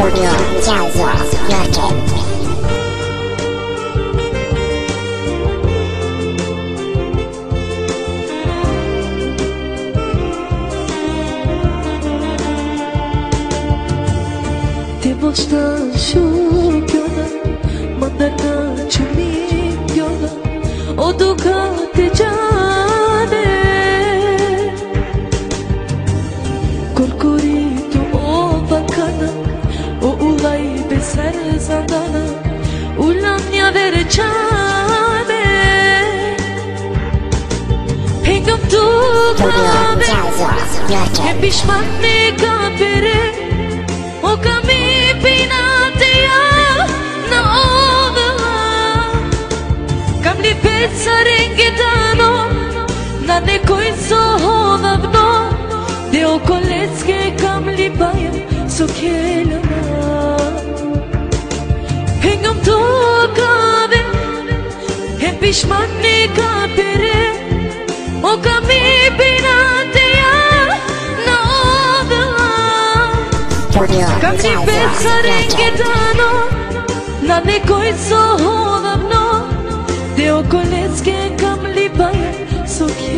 风鸟叫我要见。baştan şu göle Mandalina çömik göle O dukatece serca dana Ulan nja vere qade Pengëm tu kave E bishmat në pere, O kam i pina të ja Në ove la Kam li peca rengi dano Na nekoj së hova vno Dhe o kolecke kam li bajem Su kjelëm Hey gam to kabe Hey pişmanne kapere O kami binate ya na obla Kamci bezarenge dano Na nekoj sohovavno Te okoleske kam libaje Sukje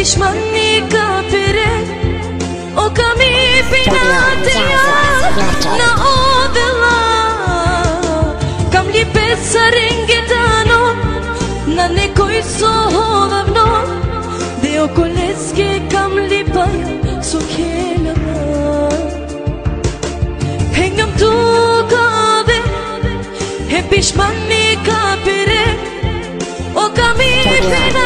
pişmanlık kapire O kami pinatiya na odela Kam li pesarin gitano Na ne sohovavno Deo koleske kam li paja sukhelama Hengam tu kade He pişmanlık kapire O kami pinatiya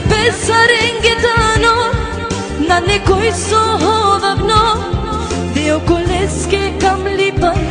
си без саренгетано на некој со овавно, дел колеске кам липај,